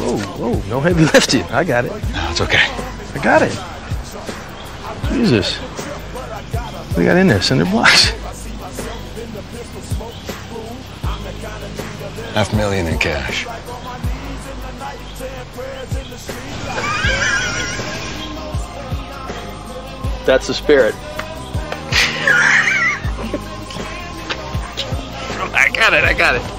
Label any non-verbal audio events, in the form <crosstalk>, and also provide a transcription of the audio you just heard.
Oh, whoa, no heavy lifting. I got it. It's okay. I got it. Jesus. We got in there, cinder blocks. Half million in cash. That's the spirit. <laughs> I got it, I got it.